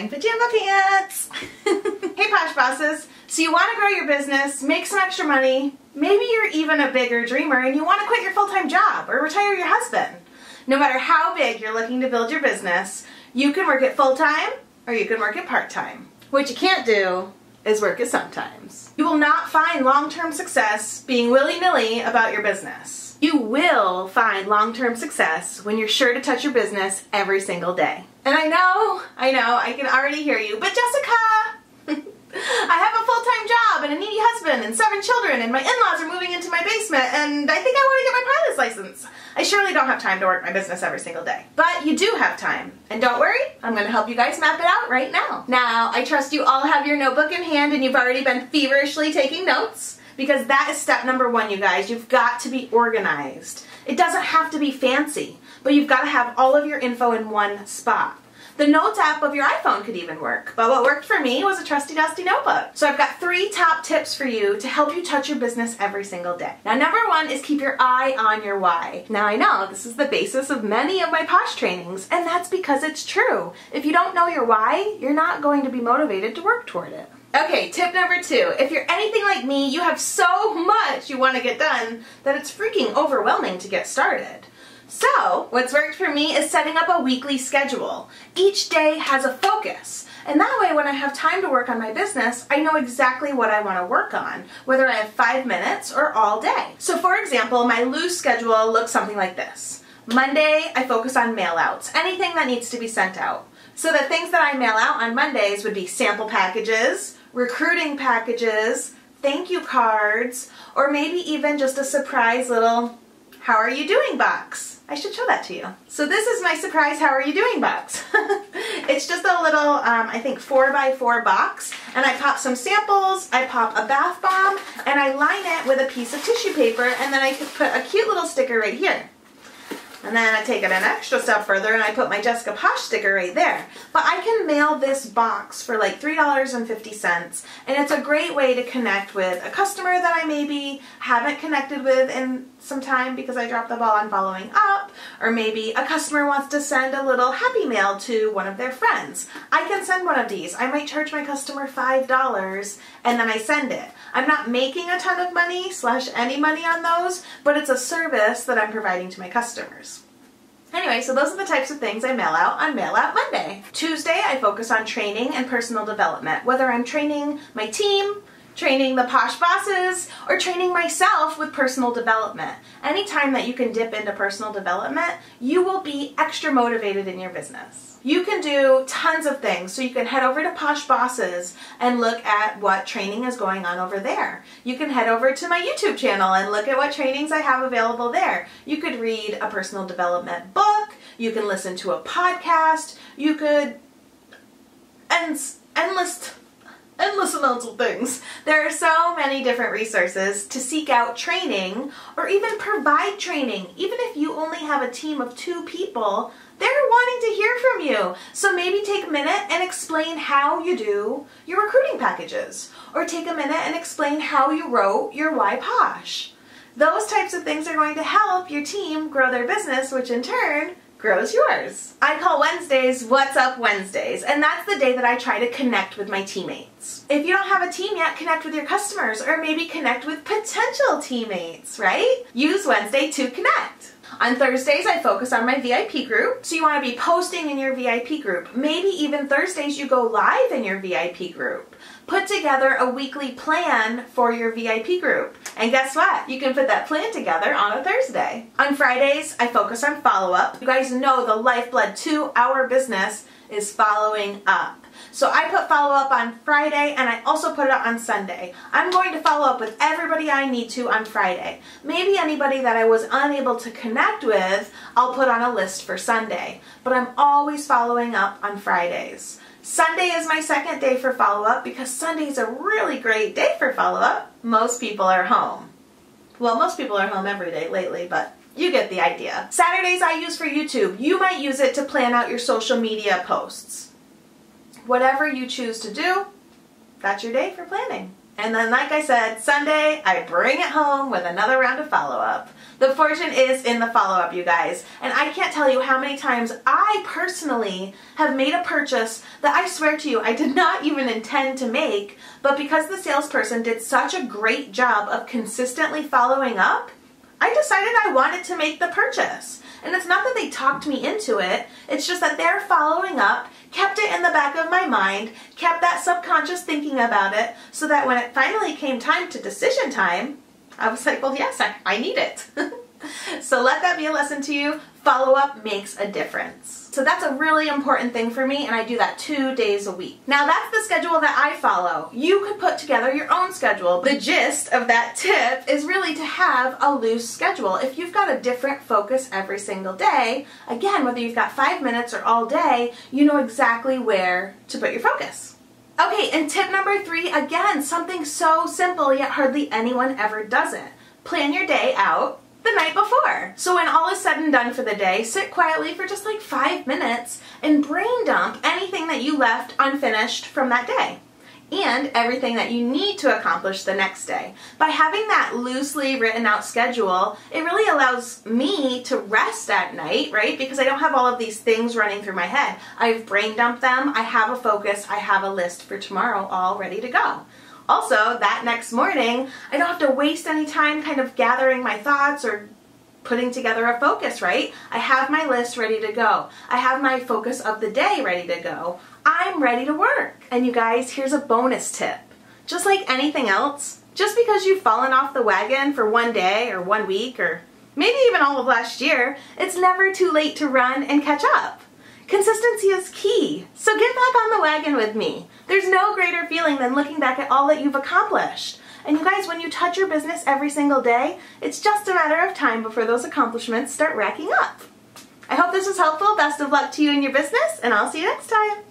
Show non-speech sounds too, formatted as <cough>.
wearing pajama pants. <laughs> hey Posh Bosses, so you want to grow your business, make some extra money, maybe you're even a bigger dreamer and you want to quit your full-time job or retire your husband. No matter how big you're looking to build your business, you can work it full-time or you can work it part-time. What you can't do is work it sometimes. You will not find long-term success being willy-nilly about your business. You will find long-term success when you're sure to touch your business every single day. And I know, I know, I can already hear you, but Jessica, <laughs> I have a full-time job and a needy husband and seven children and my in-laws are moving into my basement and I think I want to get my pilot's license. I surely don't have time to work my business every single day. But you do have time. And don't worry, I'm going to help you guys map it out right now. Now, I trust you all have your notebook in hand and you've already been feverishly taking notes because that is step number one, you guys. You've got to be organized. It doesn't have to be fancy, but you've got to have all of your info in one spot. The Notes app of your iPhone could even work, but what worked for me was a trusty dusty notebook. So I've got three top tips for you to help you touch your business every single day. Now number one is keep your eye on your why. Now I know this is the basis of many of my POSH trainings, and that's because it's true. If you don't know your why, you're not going to be motivated to work toward it. Okay, tip number two. If you're anything like me, you have so much you want to get done that it's freaking overwhelming to get started. So, what's worked for me is setting up a weekly schedule. Each day has a focus. And that way, when I have time to work on my business, I know exactly what I want to work on, whether I have five minutes or all day. So for example, my loose schedule looks something like this. Monday, I focus on mailouts, anything that needs to be sent out. So the things that I mail out on Mondays would be sample packages, recruiting packages, thank you cards, or maybe even just a surprise little how are you doing box. I should show that to you. So this is my surprise how are you doing box. <laughs> it's just a little, um, I think, 4 by 4 box, and I pop some samples, I pop a bath bomb, and I line it with a piece of tissue paper, and then I put a cute little sticker right here. And then I take it an extra step further and I put my Jessica Posh sticker right there. But I can mail this box for like $3.50 and it's a great way to connect with a customer that I maybe haven't connected with in some time because I dropped the ball on following up or maybe a customer wants to send a little happy mail to one of their friends. I can send one of these. I might charge my customer $5 and then I send it. I'm not making a ton of money slash any money on those, but it's a service that I'm providing to my customers. Anyway, so those are the types of things I mail out on Mail Out Monday. Tuesday, I focus on training and personal development, whether I'm training my team, training the posh bosses, or training myself with personal development. Anytime that you can dip into personal development, you will be extra motivated in your business. You can do tons of things. So you can head over to Posh Bosses and look at what training is going on over there. You can head over to my YouTube channel and look at what trainings I have available there. You could read a personal development book. You can listen to a podcast. You could endless, endless amounts of things. There are so many different resources to seek out training or even provide training. Even if you only have a team of two people, they're wanting to hear from you. So maybe take a minute and explain how you do your recruiting packages. Or take a minute and explain how you wrote your Why Posh. Those types of things are going to help your team grow their business, which in turn grows yours. I call Wednesdays What's Up Wednesdays, and that's the day that I try to connect with my teammates. If you don't have a team yet, connect with your customers, or maybe connect with potential teammates, right? Use Wednesday to connect. On Thursdays, I focus on my VIP group. So you want to be posting in your VIP group. Maybe even Thursdays you go live in your VIP group. Put together a weekly plan for your VIP group. And guess what? You can put that plan together on a Thursday. On Fridays, I focus on follow-up. You guys know the lifeblood to our business is following up. So I put follow up on Friday and I also put it on Sunday. I'm going to follow up with everybody I need to on Friday. Maybe anybody that I was unable to connect with, I'll put on a list for Sunday. But I'm always following up on Fridays. Sunday is my second day for follow up because Sunday is a really great day for follow up. Most people are home. Well, most people are home every day lately, but you get the idea. Saturdays I use for YouTube. You might use it to plan out your social media posts. Whatever you choose to do, that's your day for planning. And then, like I said, Sunday, I bring it home with another round of follow up. The fortune is in the follow up, you guys. And I can't tell you how many times I personally have made a purchase that I swear to you I did not even intend to make, but because the salesperson did such a great job of consistently following up, I decided I wanted to make the purchase. And it's not that they talked me into it, it's just that their following up kept it in the back of my mind, kept that subconscious thinking about it, so that when it finally came time to decision time, I was like, well, yes, I, I need it. <laughs> so let that be a lesson to you. Follow up makes a difference. So that's a really important thing for me and I do that two days a week. Now that's the schedule that I follow. You could put together your own schedule. The gist of that tip is really to have a loose schedule. If you've got a different focus every single day, again, whether you've got five minutes or all day, you know exactly where to put your focus. Okay, and tip number three, again, something so simple yet hardly anyone ever does it. Plan your day out the night before. So when all is said and done for the day, sit quietly for just like five minutes and brain dump anything that you left unfinished from that day and everything that you need to accomplish the next day. By having that loosely written out schedule, it really allows me to rest at night, right? Because I don't have all of these things running through my head. I've brain dumped them, I have a focus, I have a list for tomorrow all ready to go. Also, that next morning, I don't have to waste any time kind of gathering my thoughts or putting together a focus, right? I have my list ready to go. I have my focus of the day ready to go. I'm ready to work. And you guys, here's a bonus tip. Just like anything else, just because you've fallen off the wagon for one day or one week or maybe even all of last year, it's never too late to run and catch up. Consistency is key, so get back on the wagon with me. There's no greater feeling than looking back at all that you've accomplished. And you guys, when you touch your business every single day, it's just a matter of time before those accomplishments start racking up. I hope this was helpful. Best of luck to you in your business, and I'll see you next time.